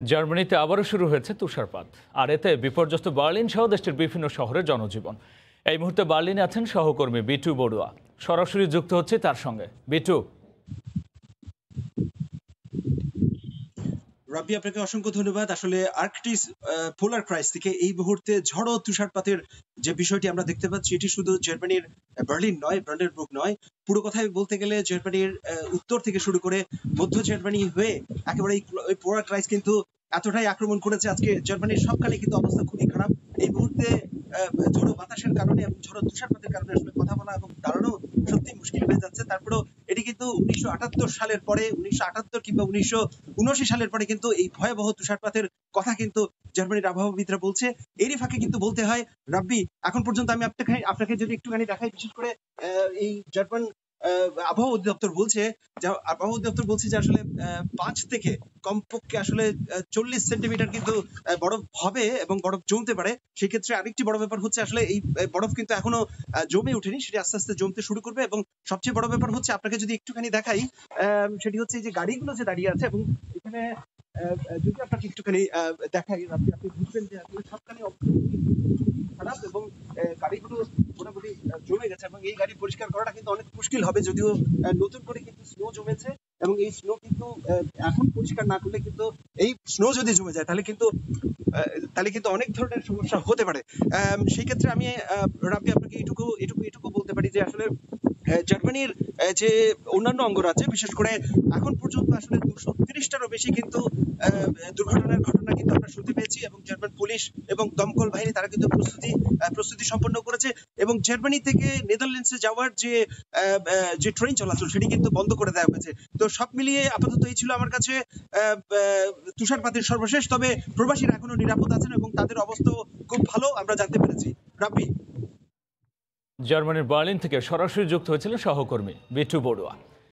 জার্মানিতে আবারও শুরু হয়েছে তুষারপাত, আর এতে বিপর্যস্ত বার্লিন সহ দেশটির বিভিন্ন শহরে জনজীবন। এই মুহূর্তে বার্লিনে আছেন সহকর্মী বিটু বড়ুয়া। সরাসরি যুক্ত হচ্ছে তার সঙ্গে। বিটু রাব্বি, আপনাকে অসংখ্য ধন্যবাদ। আসলে আর্কটিস পোলার ক্রাইস থেকে এই মুহূর্তে ঝড়ো তুষারপাতের যে বিষয়টি আমরা দেখতে পাচ্ছি, এটি শুধু জার্মানির বার্লিন নয়, ব্রান্ডেনবুর্গ নয়, পুরো কথাই বলতে গেলে জার্মানির উত্তর থেকে শুরু করে মধ্য জার্মানি হয়ে একেবারে এই পোলার ক্রাইস কিন্তু এতটাই আক্রমণ করেছে আজকে। জার্মানির সবখানে কিন্তু অবস্থা খুবই খারাপ। এই মুহূর্তে ঝড়ো বাতাসের কারণে এবং ঝড়ো তুষারপাতের কারণে আসলে কথা বলা এবং দাঁড়ানো সত্যি মুশকিল হয়ে যাচ্ছে। তারপরেও এটি কিন্তু উনিশশো আটাত্তর সালের পরে, উনিশশো আটাত্তর কিংবা উনিশশো উনআশি সালের পরে কিন্তু এই ভয়াবহ তুষারপাতের কথা কিন্তু জার্মানির আবহাওয়াবিদরা বলছে। এরই ফাঁকে কিন্তু বলতে হয়, রাব্বি, এখন পর্যন্ত আমি আপনাকে আপনাকে যদি একটুখানি দেখাই, বিশেষ করে এই জার্মান আবহাওয়া অধিদপ্তর বলছে আবহাওয়া অধিদপ্তর বলছে যে আসলে পাঁচ থেকে কমপক্ষে আসলে চল্লিশ সেন্টিমিটার কিন্তু বরফ হবে এবং বরফ জমতে পারে। সেক্ষেত্রে আরেকটি বড় ব্যাপার হচ্ছে আসলে এই বরফ কিন্তু এখনও জমে ওঠেনি। সেটি আস্তে আস্তে জমতে শুরু করবে এবং সবচেয়ে বড় ব্যাপার হচ্ছে আপনাকে যদি একটুখানি দেখাই সেটি হচ্ছে যে গাড়িগুলো যে দাঁড়িয়ে আছে এবং এখানে যদি আপনাকে একটুখানি দেখাই, আপনি আপনি বুঝবেন যে আসলে সবখানে খারাপ এবং গাড়িগুলো মোটামুটি জমে গেছে এবং এই গাড়ি পরিষ্কার করাটা কিন্তু অনেক মুশকিল হবে যদিও নতুন করে কিন্তু স্নো জমেছে এবং এই স্নো কিন্তু এখন পরিষ্কার না করলে কিন্তু এই স্নো যদি জমে যায় তাহলে কিন্তু তাহলে কিন্তু অনেক ধরনের সমস্যা হতে পারে। সেই ক্ষেত্রে আমি রাব্বি আপনাকে এটুকু এটুকু এটুকু বলতে পারি যে আসলে জার্মানির যে অন্যান্য অঙ্গরাজ্যে বিশেষ করে এখন পর্যন্ত আসলে দুশো তিরিশটারও বেশি কিন্তু দুর্ঘটনার ঘটনা কিন্তু আমরা শুনতে পেয়েছি এবং জার্মান পুলিশ এবং দমকল বাহিনী তারা কিন্তু প্রস্তুতি প্রস্তুতি সম্পন্ন করেছে এবং জার্মানি থেকে নেদারল্যান্ডসে যাওয়ার যে যে ট্রেন চলাচল, সেটি কিন্তু বন্ধ করে দেওয়া হয়েছে। তো সব মিলিয়ে আপাতত এই ছিল আমার কাছে তুষারপাতের সর্বশেষ, তবে প্রবাসীরা এখনও নিরাপদ আছেন এবং তাদের অবস্থাও খুব ভালো, আমরা জানতে পেরেছি। রাব্বি? জার্মানির বার্লিন থেকে সরাসরি যুক্ত হয়েছিলেন সহকর্মী বিটু বড়ুয়া।